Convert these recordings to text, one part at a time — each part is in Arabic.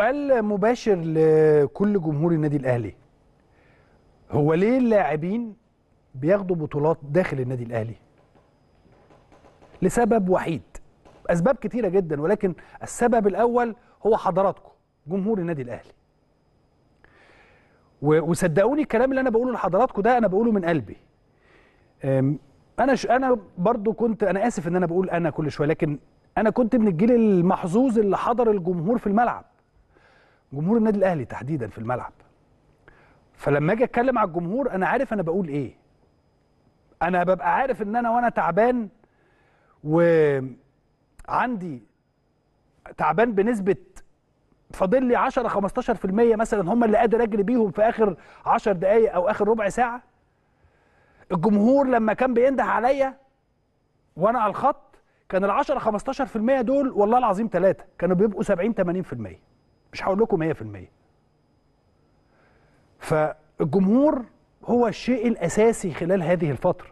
سؤال مباشر لكل جمهور النادي الأهلي. هو ليه اللاعبين بياخدوا بطولات داخل النادي الأهلي؟ لسبب وحيد. أسباب كتيرة جدا ولكن السبب الأول هو حضراتكم جمهور النادي الأهلي. وصدقوني الكلام اللي أنا بقوله لحضراتكم ده أنا بقوله من قلبي. أنا ش... أنا برضو كنت أنا آسف إن أنا بقول أنا كل شوية لكن أنا كنت من الجيل المحظوظ اللي حضر الجمهور في الملعب. جمهور النادي الأهلي تحديدا في الملعب. فلما أجي أتكلم على الجمهور أنا عارف أنا بقول إيه. أنا ببقى عارف إن أنا وأنا تعبان وعندي تعبان بنسبة فاضل لي 10 15% مثلا هم اللي قادر أجري بيهم في آخر 10 دقائق أو آخر ربع ساعة. الجمهور لما كان بينده عليا وأنا على الخط كان ال 10 15% دول والله العظيم ثلاثة كانوا بيبقوا 70 80% مش هقول لكم 100% فالجمهور هو الشيء الأساسي خلال هذه الفترة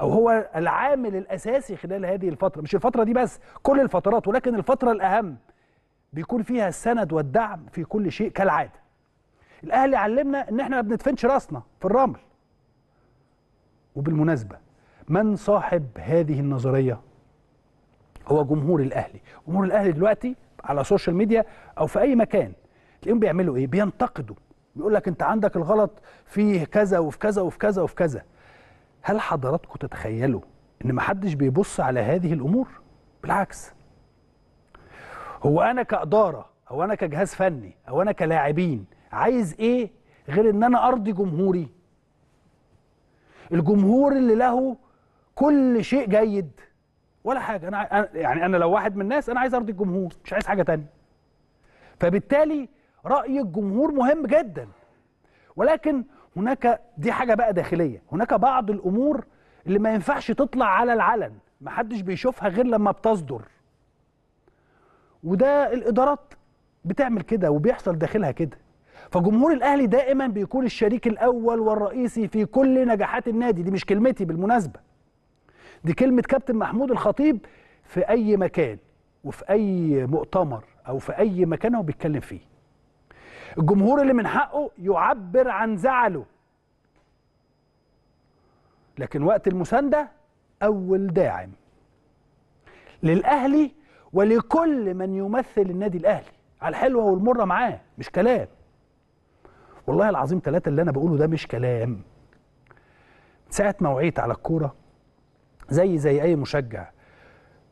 أو هو العامل الأساسي خلال هذه الفترة. مش الفترة دي بس كل الفترات ولكن الفترة الأهم بيكون فيها السند والدعم في كل شيء كالعادة. الاهلي علمنا إن إحنا ما بندفنش رأسنا في الرمل. وبالمناسبة من صاحب هذه النظرية؟ هو جمهور الأهلي. جمهور الأهلي دلوقتي على ال social media أو في أي مكان تلاقيهم بيعملوا إيه؟ بينتقدوا. بيقول لك أنت عندك الغلط في كذا وفي كذا وفي كذا وفي كذا. هل حضراتكم تتخيلوا إن ما حدش بيبص على هذه الأمور؟ بالعكس. هو أنا كإدارة أو أنا كجهاز فني أو أنا كلاعبين عايز إيه غير إن أنا أرضي جمهوري؟ الجمهور اللي له كل شيء جيد. ولا حاجة. أنا يعني أنا لو واحد من الناس أنا عايز أرضي الجمهور مش عايز حاجة تانية. فبالتالي رأي الجمهور مهم جدا. ولكن هناك دي حاجة بقى داخلية. هناك بعض الأمور اللي ما ينفعش تطلع على العلن. ما حدش بيشوفها غير لما بتصدر. وده الإدارات بتعمل كده وبيحصل داخلها كده. فجمهور الأهلي دائما بيكون الشريك الأول والرئيسي في كل نجاحات النادي. دي مش كلمتي بالمناسبة. دي كلمة كابتن محمود الخطيب في أي مكان وفي أي مؤتمر أو في أي مكان هو بيتكلم فيه. الجمهور اللي من حقه يعبر عن زعله. لكن وقت المساندة أول داعم. للأهلي ولكل من يمثل النادي الأهلي. على الحلوة والمرة معاه مش كلام. والله العظيم ثلاثة اللي أنا بقوله ده مش كلام. ساعة ما وعيت على الكورة زي زي أي مشجع.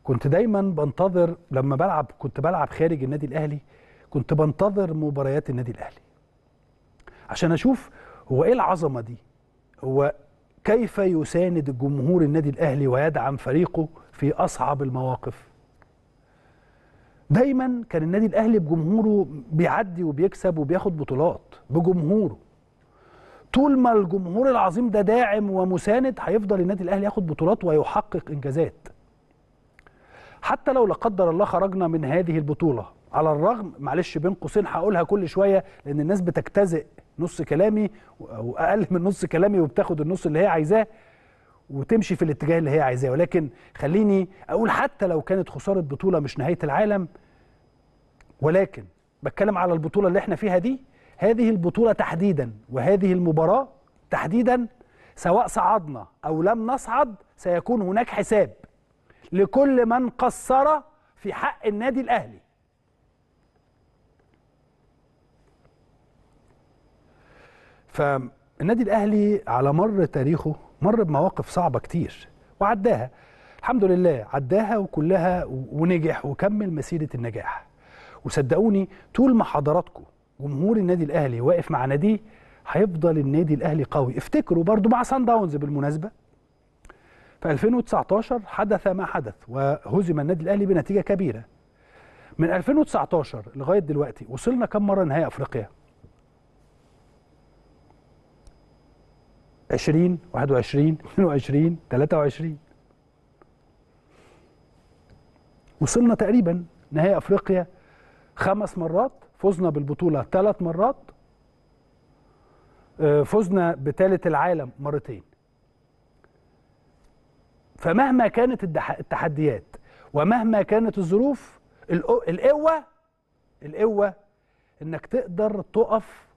كنت دايما بنتظر لما بلعب كنت بلعب خارج النادي الأهلي كنت بنتظر مباريات النادي الأهلي. عشان أشوف هو إيه العظمة دي؟ هو كيف يساند الجمهور النادي الأهلي ويدعم فريقه في أصعب المواقف؟ دايما كان النادي الأهلي بجمهوره بيعدي وبيكسب وبياخد بطولات بجمهوره. طول ما الجمهور العظيم ده داعم ومساند هيفضل النادي الأهلي ياخد بطولات ويحقق إنجازات. حتى لو لا قدر الله خرجنا من هذه البطولة. على الرغم معلش بين قوسين هقولها كل شوية لأن الناس بتجتزئ نص كلامي أو أقل من نص كلامي وبتاخد النص اللي هي عايزاه وتمشي في الاتجاه اللي هي عايزاه. ولكن خليني أقول حتى لو كانت خسارة بطولة مش نهاية العالم ولكن بتكلم على البطولة اللي إحنا فيها دي هذه البطولة تحديدا وهذه المباراة تحديدا سواء صعدنا أو لم نصعد سيكون هناك حساب لكل من قصر في حق النادي الأهلي. فالنادي الأهلي على مر تاريخه مر بمواقف صعبة كتير وعداها. الحمد لله عداها وكلها ونجح وكمل مسيرة النجاح. وصدقوني طول ما حضراتكم جمهور النادي الأهلي واقف مع ناديه هيفضل النادي الأهلي قوي. افتكروا برضو مع سان داونز بالمناسبة. في 2019 حدث ما حدث وهزم النادي الأهلي بنتيجة كبيرة. من 2019 لغاية دلوقتي وصلنا كم مرة نهائي أفريقيا؟ 20 21 22 23 وصلنا تقريبا نهائي أفريقيا خمس مرات فزنا بالبطولة ثلاث مرات آه، فزنا بثالث العالم مرتين. فمهما كانت التحديات ومهما كانت الظروف القو- القوة القوة إنك تقدر تقف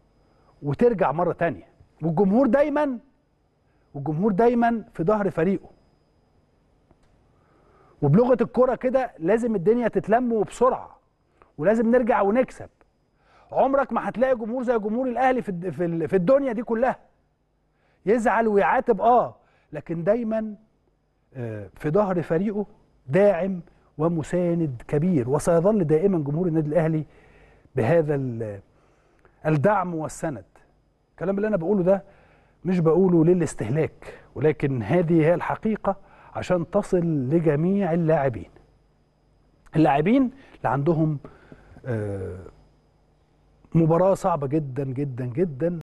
وترجع مرة تانية. والجمهور دايما والجمهور دايما في ظهر فريقه. وبلغة الكرة كده لازم الدنيا تتلم وبسرعة ولازم نرجع ونكسب. عمرك ما هتلاقي جمهور زي جمهور الأهلي في في ال- في الدنيا دي كلها. يزعل ويعاتب آه لكن دايما آه، في ظهر فريقه داعم ومساند كبير وسيظل دائما جمهور النادي الأهلي بهذا ال- الدعم والسند. الكلام اللي أنا بقوله ده مش بقوله للاستهلاك ولكن هذه هي الحقيقة عشان تصل لجميع اللاعبين. اللاعبين اللي عندهم آه، مباراة صعبة جدا جدا جدا.